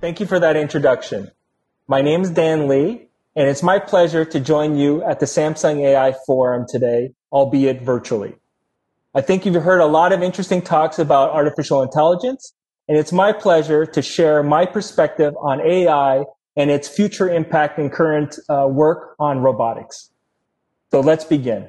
Thank you for that introduction. My name is Dan Lee, and it's my pleasure to join you at the Samsung AI Forum today, albeit virtually. I think you've heard a lot of interesting talks about artificial intelligence, and it's my pleasure to share my perspective on AI and its future impact and current uh, work on robotics. So let's begin.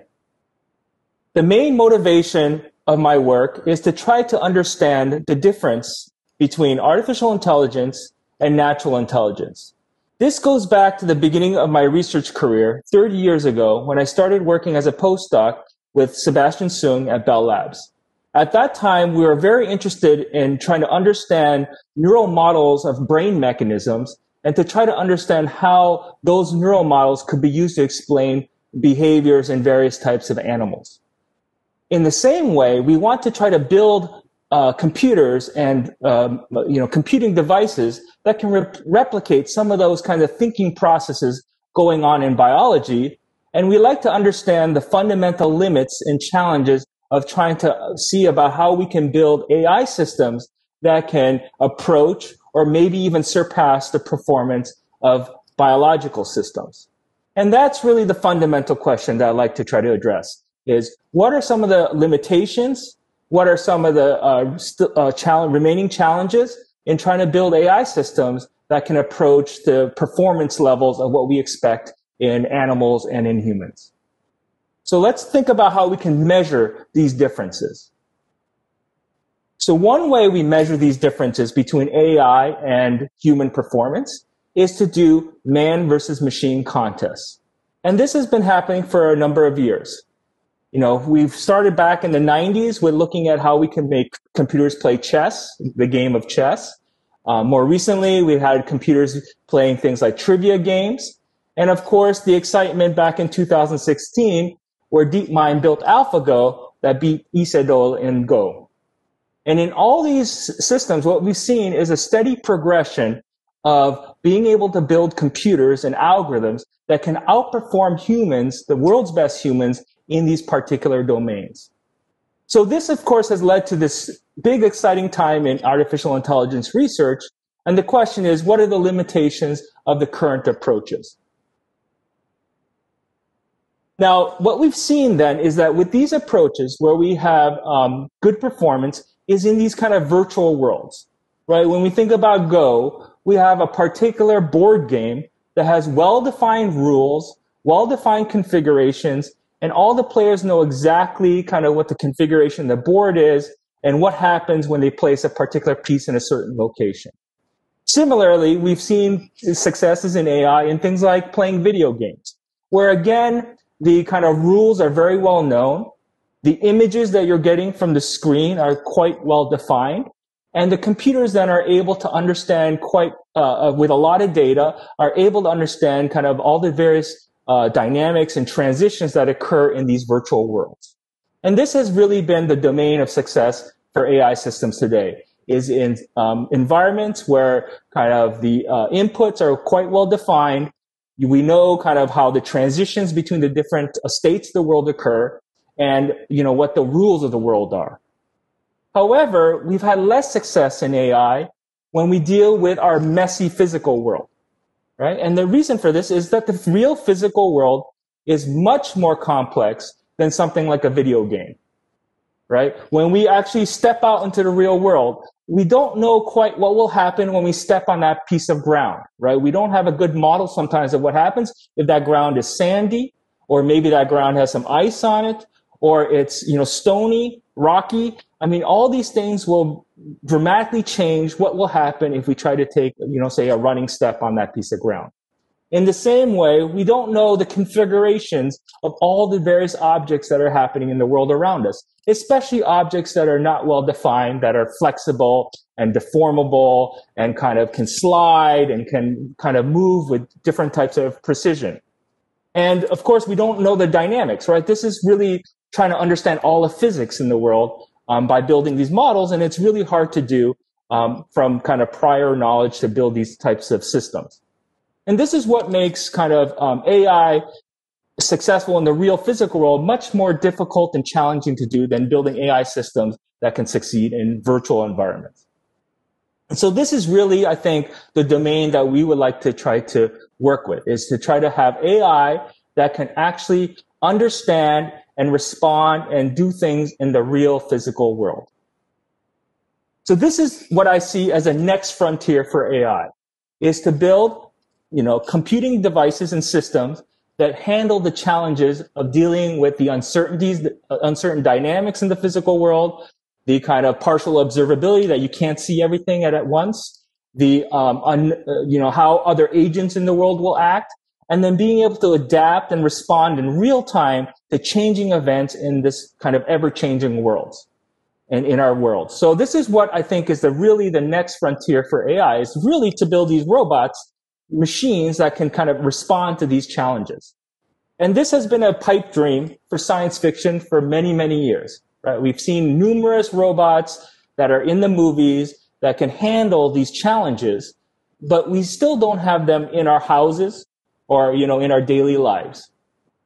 The main motivation of my work is to try to understand the difference between artificial intelligence and natural intelligence. This goes back to the beginning of my research career 30 years ago when I started working as a postdoc with Sebastian Seung at Bell Labs. At that time, we were very interested in trying to understand neural models of brain mechanisms and to try to understand how those neural models could be used to explain behaviors in various types of animals. In the same way, we want to try to build uh, computers and um, you know computing devices that can re- replicate some of those kind of thinking processes going on in biology. And we like to understand the fundamental limits and challenges of trying to see about how we can build AI systems that can approach or maybe even surpass the performance of biological systems. And that's really the fundamental question that I'd like to try to address is what are some of the limitations? What are some of the uh, st- uh, challenge, remaining challenges in trying to build AI systems that can approach the performance levels of what we expect in animals and in humans? So let's think about how we can measure these differences. So one way we measure these differences between AI and human performance is to do man versus machine contests. And this has been happening for a number of years. You know, we've started back in the 90s with looking at how we can make computers play chess, the game of chess. Uh, more recently, we've had computers playing things like trivia games. And of course, the excitement back in 2016 where DeepMind built AlphaGo that beat Lee Sedol in Go. And in all these systems, what we've seen is a steady progression of being able to build computers and algorithms that can outperform humans, the world's best humans, in these particular domains. So this, of course, has led to this big exciting time in artificial intelligence research. And the question is, what are the limitations of the current approaches? Now, what we've seen then is that with these approaches where we have um, good performance, is in these kind of virtual worlds, right? When we think about Go, we have a particular board game that has well-defined rules, well-defined configurations, and all the players know exactly kind of what the configuration of the board is and what happens when they place a particular piece in a certain location. Similarly, we've seen successes in AI in things like playing video games, where again, the kind of rules are very well known. The images that you're getting from the screen are quite well defined. And the computers then are able to understand quite, uh, uh, with a lot of data, are able to understand kind of all the various uh, dynamics and transitions that occur in these virtual worlds. And this has really been the domain of success for AI systems today, is in um, environments where kind of the uh, inputs are quite well defined. We know kind of how the transitions between the different uh, states of the world occur and you know what the rules of the world are. However, we've had less success in AI when we deal with our messy physical world, right? And the reason for this is that the real physical world is much more complex than something like a video game, right? When we actually step out into the real world, we don't know quite what will happen when we step on that piece of ground, right? We don't have a good model sometimes of what happens if that ground is sandy, or maybe that ground has some ice on it, or it's, you know, stony, rocky. I mean, all these things will dramatically change what will happen if we try to take, you know, say a running step on that piece of ground. In the same way, we don't know the configurations of all the various objects that are happening in the world around us, especially objects that are not well defined, that are flexible and deformable and kind of can slide and can kind of move with different types of precision. And of course, we don't know the dynamics, right? This is really trying to understand all of physics in the world um, by building these models, and it's really hard to do um, from kind of prior knowledge to build these types of systems. And this is what makes kind of um, AI successful in the real physical world much more difficult and challenging to do than building AI systems that can succeed in virtual environments. And so this is really, I think, the domain that we would like to try to work with is to try to have AI that can actually understand and respond and do things in the real physical world. So this is what I see as a next frontier for AI is to build, you know, computing devices and systems that handle the challenges of dealing with the uncertainties, the uh, uncertain dynamics in the physical world, the kind of partial observability that you can't see everything at, at once, the, um, un, uh, you know, how other agents in the world will act, and then being able to adapt and respond in real time to changing events in this kind of ever changing world and in our world. So this is what I think is the really the next frontier for AI is really to build these robots, machines that can kind of respond to these challenges. And this has been a pipe dream for science fiction for many, many years right? We've seen numerous robots that are in the movies that can handle these challenges, but we still don't have them in our houses or, you know, in our daily lives.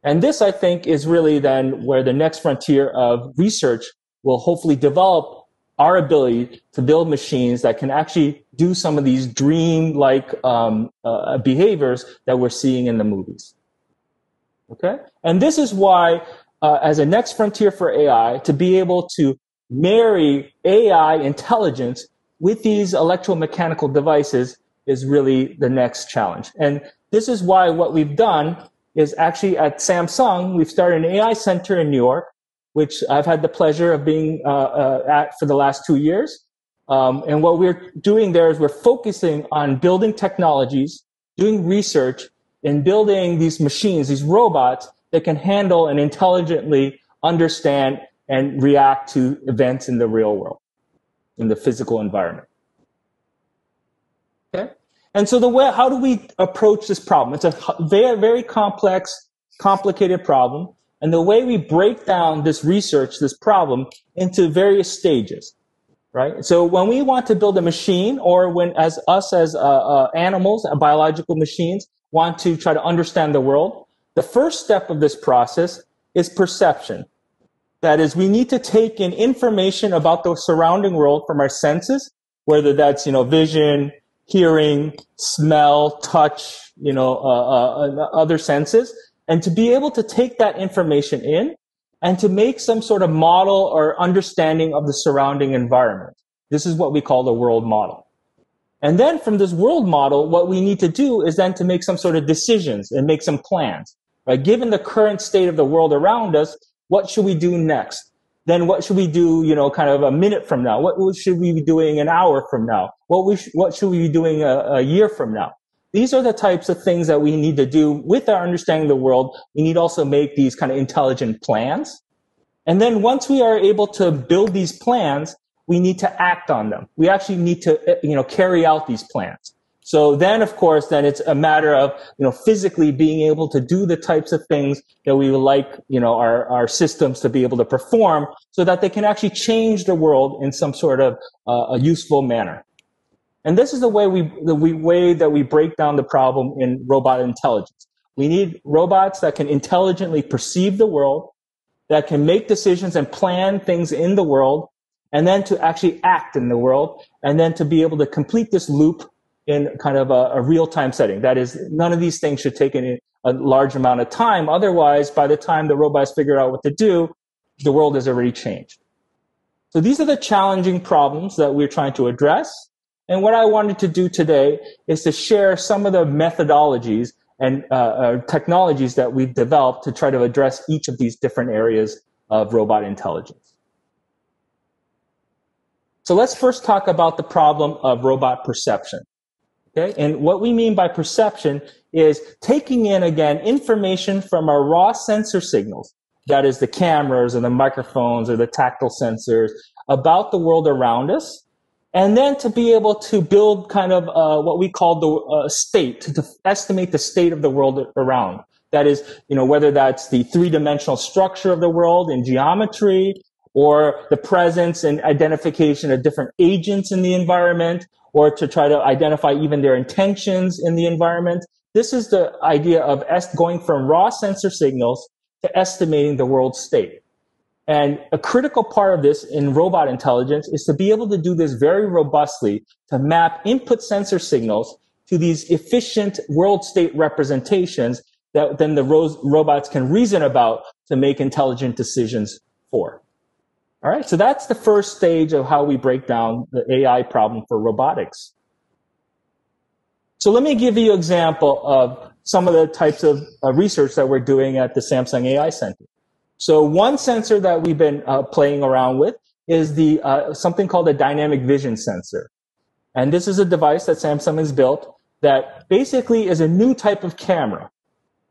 And this, I think, is really then where the next frontier of research will hopefully develop our ability to build machines that can actually do some of these dream-like um, uh, behaviors that we're seeing in the movies. Okay, and this is why uh, as a next frontier for AI to be able to marry AI intelligence with these electromechanical devices is really the next challenge. And this is why what we've done is actually at Samsung, we've started an AI center in New York, which I've had the pleasure of being uh, uh, at for the last two years. Um, and what we're doing there is we're focusing on building technologies, doing research, and building these machines, these robots that can handle and intelligently understand and react to events in the real world, in the physical environment. Okay? And so the way, how do we approach this problem? It's a very, very complex, complicated problem. And the way we break down this research, this problem into various stages, right? So when we want to build a machine or when as us as uh, uh, animals, uh, biological machines want to try to understand the world, the first step of this process is perception. That is, we need to take in information about the surrounding world from our senses, whether that's, you know, vision, hearing, smell, touch, you know, uh, uh, other senses, and to be able to take that information in and to make some sort of model or understanding of the surrounding environment. This is what we call the world model. And then from this world model, what we need to do is then to make some sort of decisions and make some plans right? Given the current state of the world around us, what should we do next? Then what should we do, you know, kind of a minute from now? What should we be doing an hour from now? What we sh- what should we be doing a, a year from now? These are the types of things that we need to do with our understanding of the world. We need also make these kind of intelligent plans. And then once we are able to build these plans, we need to act on them. We actually need to, you know, carry out these plans. So then, of course, then it's a matter of, you know, physically being able to do the types of things that we would like, you know, our, our systems to be able to perform so that they can actually change the world in some sort of uh, a useful manner. And this is the way we, the we, way that we break down the problem in robot intelligence. We need robots that can intelligently perceive the world, that can make decisions and plan things in the world, and then to actually act in the world, and then to be able to complete this loop in kind of a, a real-time setting. That is, none of these things should take any, a large amount of time. Otherwise, by the time the robots figure out what to do, the world has already changed. So these are the challenging problems that we're trying to address. And what I wanted to do today is to share some of the methodologies and uh, uh, technologies that we've developed to try to address each of these different areas of robot intelligence. So let's first talk about the problem of robot perception. Okay. And what we mean by perception is taking in again information from our raw sensor signals. That is the cameras and the microphones or the tactile sensors about the world around us. And then to be able to build kind of uh, what we call the uh, state, to estimate the state of the world around. That is, you know, whether that's the three-dimensional structure of the world in geometry, or the presence and identification of different agents in the environment, or to try to identify even their intentions in the environment. This is the idea of going from raw sensor signals to estimating the world state. And a critical part of this in robot intelligence is to be able to do this very robustly to map input sensor signals to these efficient world state representations that then the ro- robots can reason about to make intelligent decisions for. All right, so that's the first stage of how we break down the AI problem for robotics. So let me give you an example of some of the types of uh, research that we're doing at the Samsung AI Center. So one sensor that we've been uh, playing around with is the uh, something called a dynamic vision sensor. And this is a device that Samsung has built that basically is a new type of camera.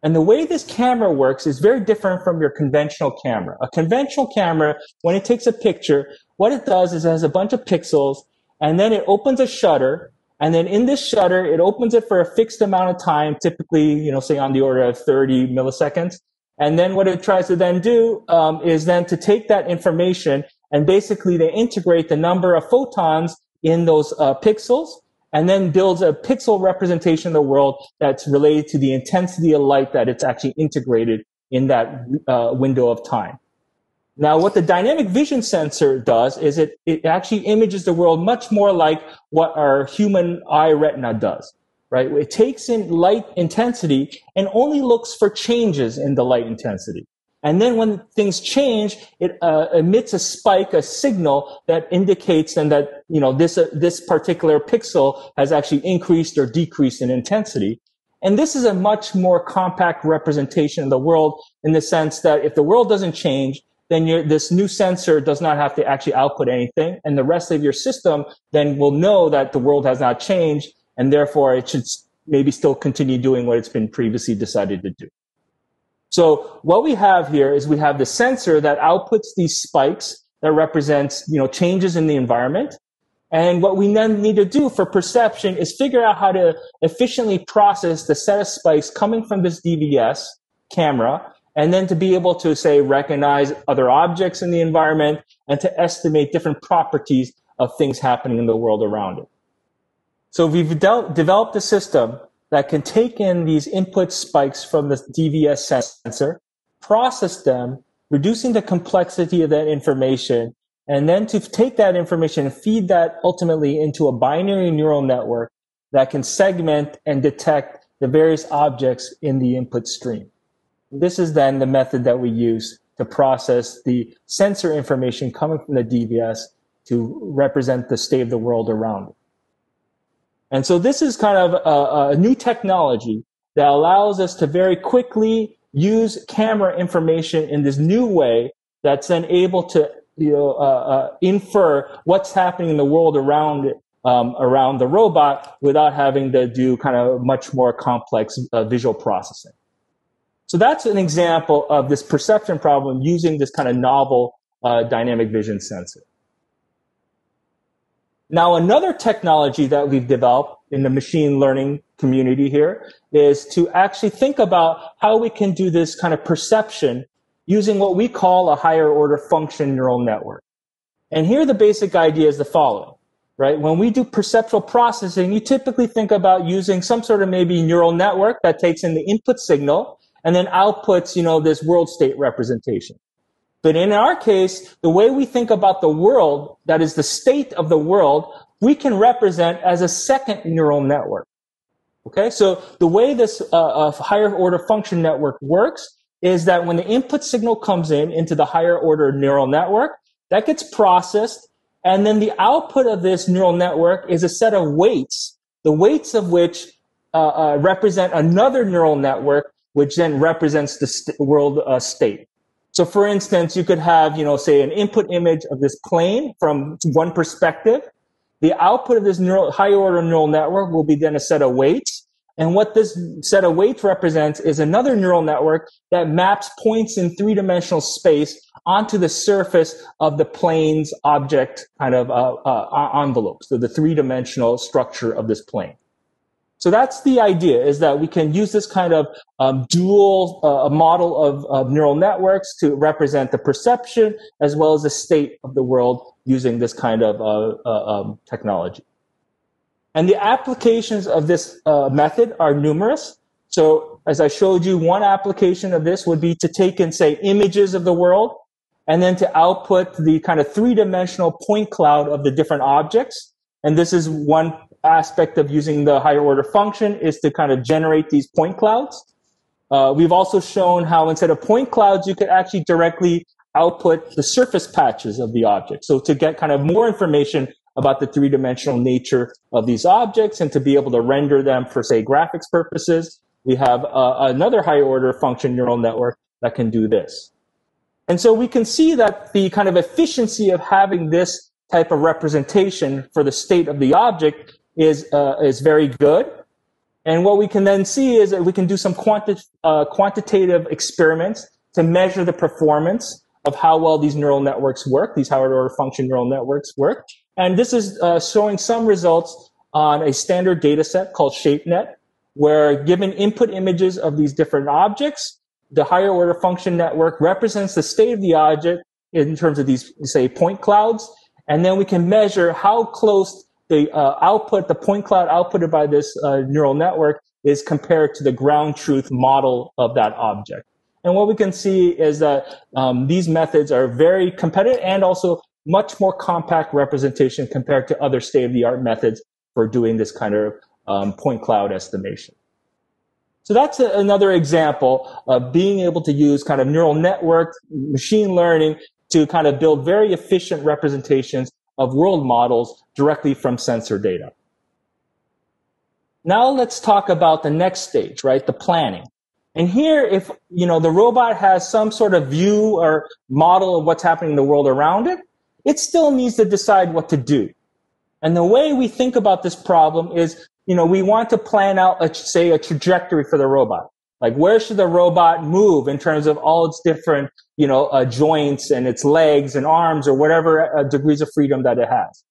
And the way this camera works is very different from your conventional camera. A conventional camera, when it takes a picture, what it does is it has a bunch of pixels and then it opens a shutter. And then in this shutter, it opens it for a fixed amount of time, typically, you know, say on the order of 30 milliseconds. And then what it tries to then do um, is then to take that information and basically they integrate the number of photons in those uh, pixels and then builds a pixel representation of the world that's related to the intensity of light that it's actually integrated in that uh, window of time. Now, what the dynamic vision sensor does is it, it actually images the world much more like what our human eye retina does, right? It takes in light intensity and only looks for changes in the light intensity. And then when things change, it uh, emits a spike, a signal that indicates then that, you know, this, uh, this particular pixel has actually increased or decreased in intensity. And this is a much more compact representation of the world in the sense that if the world doesn't change, then this new sensor does not have to actually output anything. And the rest of your system then will know that the world has not changed. And therefore it should maybe still continue doing what it's been previously decided to do. So what we have here is we have the sensor that outputs these spikes that represents, you know, changes in the environment. And what we then need to do for perception is figure out how to efficiently process the set of spikes coming from this DVS camera and then to be able to say recognize other objects in the environment and to estimate different properties of things happening in the world around it. So we've de- developed a system that can take in these input spikes from the DVS sensor, process them, reducing the complexity of that information, and then to take that information and feed that ultimately into a binary neural network that can segment and detect the various objects in the input stream. This is then the method that we use to process the sensor information coming from the DVS to represent the state of the world around it. And so this is kind of a, a new technology that allows us to very quickly use camera information in this new way that's then able to you know, uh, uh, infer what's happening in the world around it, um, around the robot without having to do kind of much more complex uh, visual processing. So that's an example of this perception problem using this kind of novel uh, dynamic vision sensor. Now, another technology that we've developed in the machine learning community here is to actually think about how we can do this kind of perception using what we call a higher order function neural network. And here the basic idea is the following, right? When we do perceptual processing, you typically think about using some sort of maybe neural network that takes in the input signal and then outputs, you know, this world state representation. But in our case, the way we think about the world, that is the state of the world, we can represent as a second neural network. Okay, so the way this uh, higher order function network works is that when the input signal comes in into the higher order neural network, that gets processed, and then the output of this neural network is a set of weights, the weights of which uh, uh, represent another neural network, which then represents the st- world uh, state. So for instance, you could have, you know, say an input image of this plane from one perspective. The output of this neural, higher order neural network will be then a set of weights. And what this set of weights represents is another neural network that maps points in three dimensional space onto the surface of the plane's object kind of uh, uh, envelope. So the three dimensional structure of this plane. So that's the idea is that we can use this kind of um, dual uh, model of, of, neural networks to represent the perception as well as the state of the world using this kind of uh, uh, um, technology. And the applications of this uh, method are numerous. So as I showed you, one application of this would be to take and say images of the world and then to output the kind of three dimensional point cloud of the different objects. And this is one aspect of using the higher order function is to kind of generate these point clouds. Uh, we've also shown how instead of point clouds, you could actually directly output the surface patches of the object. So to get kind of more information about the three dimensional nature of these objects and to be able to render them for, say, graphics purposes, we have uh, another higher order function neural network that can do this. And so we can see that the kind of efficiency of having this type of representation for the state of the object is, uh, is very good. And what we can then see is that we can do some quanti- uh, quantitative experiments to measure the performance of how well these neural networks work, these higher order function neural networks work. And this is uh, showing some results on a standard data set called ShapeNet, where given input images of these different objects, the higher order function network represents the state of the object in terms of these, say, point clouds. And then we can measure how close the uh, output, the point cloud outputted by this uh, neural network is compared to the ground truth model of that object. And what we can see is that um, these methods are very competitive and also much more compact representation compared to other state of the art methods for doing this kind of um, point cloud estimation. So that's a, another example of being able to use kind of neural network machine learning to kind of build very efficient representations of world models directly from sensor data. Now let's talk about the next stage, right? The planning. And here, if, you know, the robot has some sort of view or model of what's happening in the world around it, it still needs to decide what to do. And the way we think about this problem is, you know, we want to plan out, a, say, a trajectory for the robot. Like, where should the robot move in terms of all its different, you know, uh, joints and its legs and arms or whatever uh, degrees of freedom that it has.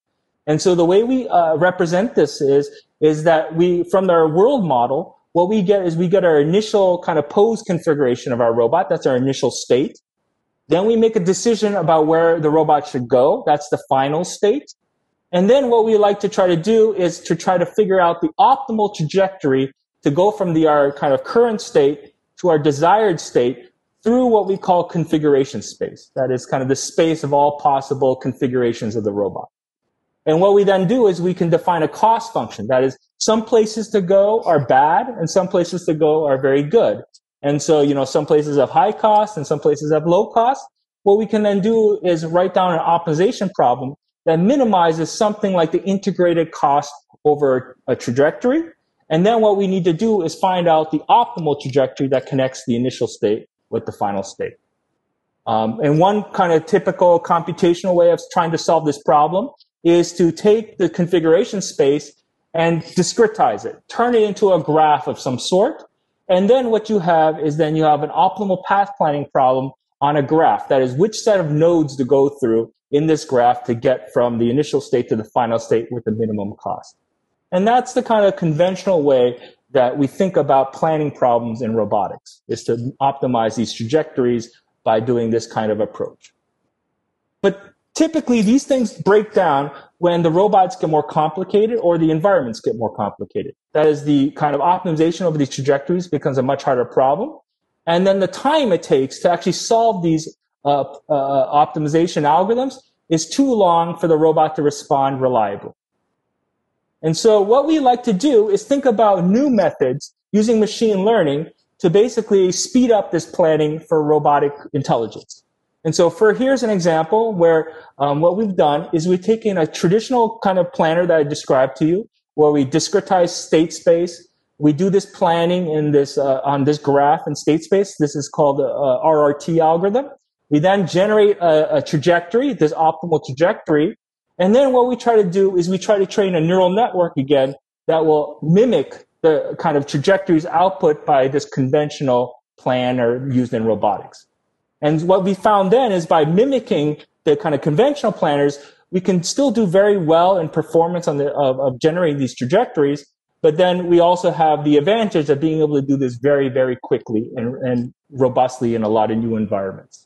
And so the way we uh, represent this is, is that we, from our world model, what we get is we get our initial kind of pose configuration of our robot. That's our initial state. Then we make a decision about where the robot should go. That's the final state. And then what we like to try to do is to try to figure out the optimal trajectory to go from the our kind of current state to our desired state through what we call configuration space. That is kind of the space of all possible configurations of the robot. And what we then do is we can define a cost function. That is, some places to go are bad and some places to go are very good. And so, you know, some places have high cost and some places have low cost. What we can then do is write down an optimization problem that minimizes something like the integrated cost over a trajectory. And then what we need to do is find out the optimal trajectory that connects the initial state with the final state. Um, and one kind of typical computational way of trying to solve this problem is to take the configuration space and discretize it, turn it into a graph of some sort. And then what you have is then you have an optimal path planning problem on a graph. That is which set of nodes to go through in this graph to get from the initial state to the final state with the minimum cost. And that's the kind of conventional way that we think about planning problems in robotics is to optimize these trajectories by doing this kind of approach. But typically these things break down when the robots get more complicated or the environments get more complicated. That is the kind of optimization over these trajectories becomes a much harder problem. And then the time it takes to actually solve these uh, uh, optimization algorithms is too long for the robot to respond reliably. And so what we like to do is think about new methods using machine learning to basically speed up this planning for robotic intelligence. And so for here's an example where um, what we've done is we've taken a traditional kind of planner that I described to you, where we discretize state space. We do this planning in this uh, on this graph in state space. This is called the uh, RRT algorithm. We then generate a, a trajectory, this optimal trajectory. And then what we try to do is we try to train a neural network again that will mimic the kind of trajectories output by this conventional planner used in robotics. And what we found then is by mimicking the kind of conventional planners, we can still do very well in performance on the, of, of generating these trajectories. But then we also have the advantage of being able to do this very, very quickly and, and robustly in a lot of new environments.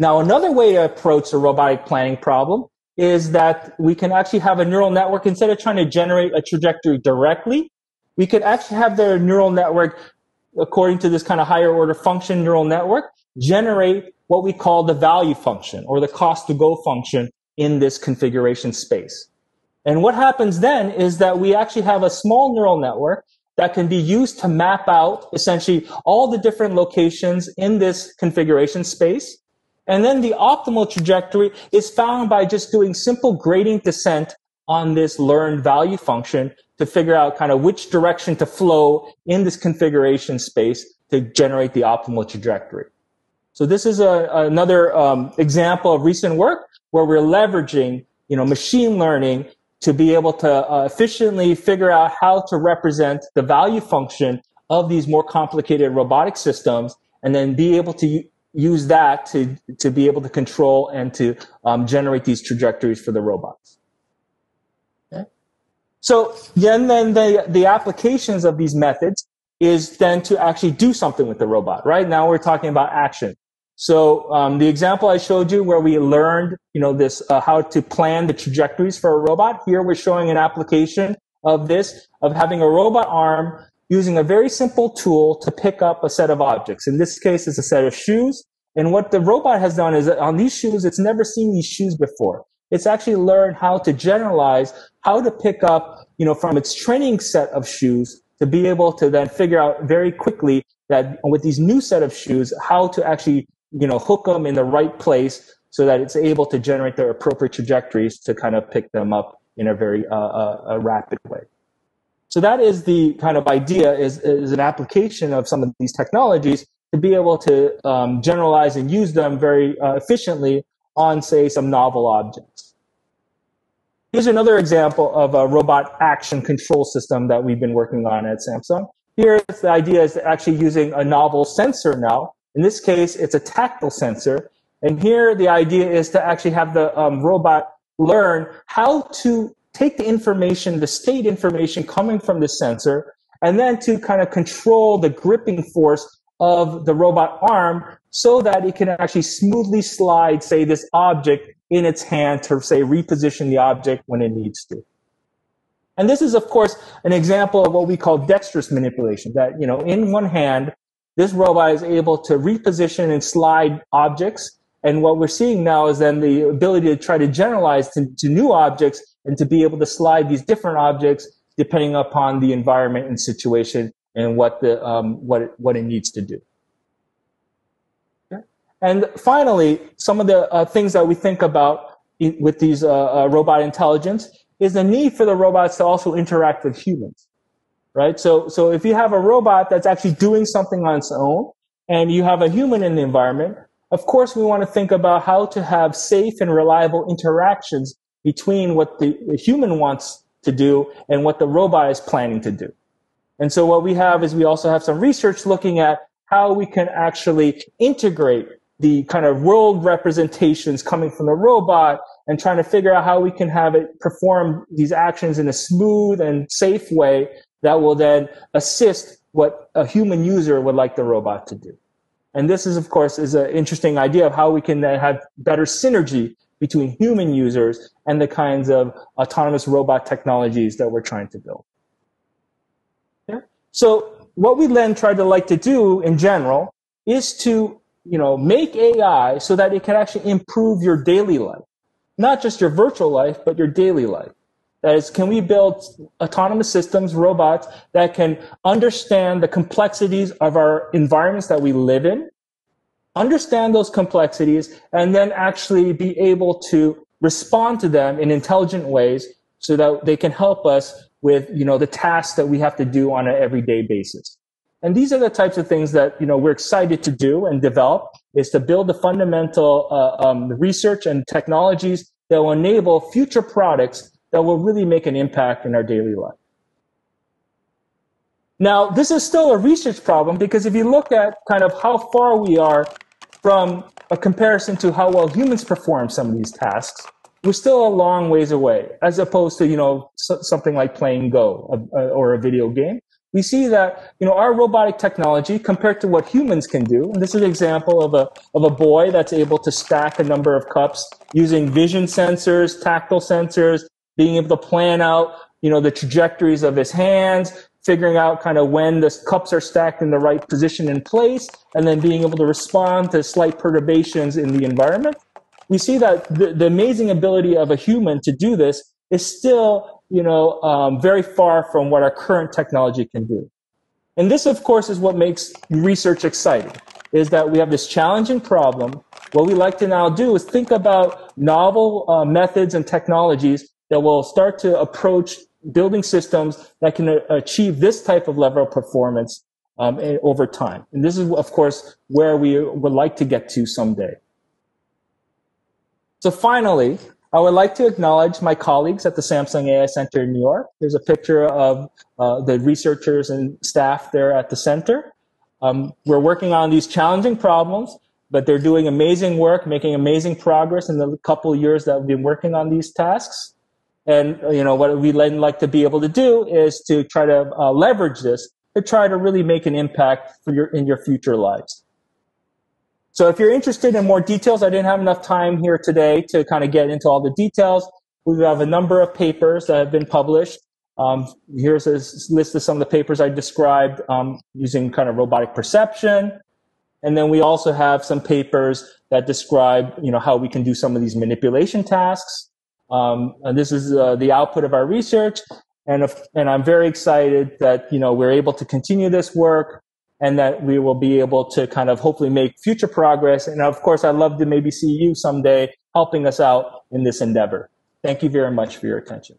Now, another way to approach the robotic planning problem is that we can actually have a neural network instead of trying to generate a trajectory directly, we could actually have the neural network according to this kind of higher order function neural network, generate what we call the value function or the cost to go function in this configuration space. And what happens then is that we actually have a small neural network that can be used to map out essentially all the different locations in this configuration space. And then the optimal trajectory is found by just doing simple gradient descent on this learned value function to figure out kind of which direction to flow in this configuration space to generate the optimal trajectory. So this is a, another um, example of recent work where we're leveraging, you know, machine learning to be able to uh, efficiently figure out how to represent the value function of these more complicated robotic systems and then be able to use that to, to be able to control and to um, generate these trajectories for the robots. Okay. So then, then the, the applications of these methods is then to actually do something with the robot, right? Now we're talking about action. So um, the example I showed you where we learned, you know, this uh, how to plan the trajectories for a robot. Here we're showing an application of this of having a robot arm using a very simple tool to pick up a set of objects. In this case, it's a set of shoes. And what the robot has done is on these shoes, it's never seen these shoes before. It's actually learned how to generalize how to pick up, you know, from its training set of shoes to be able to then figure out very quickly that with these new set of shoes, how to actually you know, hook them in the right place so that it's able to generate the appropriate trajectories to kind of pick them up in a very uh, uh, rapid way. So that is the kind of idea is, is an application of some of these technologies to be able to um, generalize and use them very uh, efficiently on, say, some novel objects. Here's another example of a robot action control system that we've been working on at Samsung. Here, the idea is actually using a novel sensor now in this case, it's a tactile sensor. And here the idea is to actually have the um, robot learn how to take the information, the state information coming from the sensor, and then to kind of control the gripping force of the robot arm so that it can actually smoothly slide, say, this object in its hand to, say, reposition the object when it needs to. And this is, of course, an example of what we call dexterous manipulation, that, you know, in one hand, this robot is able to reposition and slide objects. And what we're seeing now is then the ability to try to generalize to, to new objects and to be able to slide these different objects depending upon the environment and situation and what the um, what it, what it needs to do. Okay. And finally, some of the uh, things that we think about with these uh, uh, robot intelligence is the need for the robots to also interact with humans right? So, so if you have a robot that's actually doing something on its own and you have a human in the environment, of course, we want to think about how to have safe and reliable interactions between what the, human wants to do and what the robot is planning to do. And so what we have is we also have some research looking at how we can actually integrate the kind of world representations coming from the robot and trying to figure out how we can have it perform these actions in a smooth and safe way that will then assist what a human user would like the robot to do. And this is, of course, is an interesting idea of how we can then have better synergy between human users and the kinds of autonomous robot technologies that we're trying to build. So what we then try to like to do in general is to, you know, make AI so that it can actually improve your daily life. Not just your virtual life, but your daily life. That is, can we build autonomous systems, robots that can understand the complexities of our environments that we live in, understand those complexities, and then actually be able to respond to them in intelligent ways so that they can help us with, you know, the tasks that we have to do on an everyday basis. And these are the types of things that, you know, we're excited to do and develop is to build the fundamental uh, um, research and technologies that will enable future products that will really make an impact in our daily life. Now, this is still a research problem because if you look at kind of how far we are from a comparison to how well humans perform some of these tasks, we're still a long ways away, as opposed to, you know, something like playing Go or a video game. We see that, you know, our robotic technology compared to what humans can do, and this is an example of a, of a boy that's able to stack a number of cups using vision sensors, tactile sensors, being able to plan out, you know, the trajectories of his hands, figuring out kind of when the cups are stacked in the right position in place, and then being able to respond to slight perturbations in the environment. We see that the, the amazing ability of a human to do this is still, you know, um, very far from what our current technology can do. And this, of course, is what makes research exciting, is that we have this challenging problem. What we like to now do is think about novel uh, methods and technologies that will start to approach building systems that can uh, achieve this type of level of performance um, over time. And this is, of course, where we would like to get to someday. So finally, I would like to acknowledge my colleagues at the Samsung AI Center in New York. There's a picture of uh, the researchers and staff there at the center. Um, we're working on these challenging problems, but they're doing amazing work, making amazing progress in the couple years that we've been working on these tasks. And you know what we'd like to be able to do is to try to uh, leverage this to try to really make an impact for your in your future lives. So if you're interested in more details, I didn't have enough time here today to kind of get into all the details. We have a number of papers that have been published. Um, here's a list of some of the papers I described um, using kind of robotic perception. And then we also have some papers that describe, you know, how we can do some of these manipulation tasks. Um, and this is uh, the output of our research. And, if, and I'm very excited that, you know, we're able to continue this work and that we will be able to kind of hopefully make future progress. And of course, I'd love to maybe see you someday helping us out in this endeavor. Thank you very much for your attention.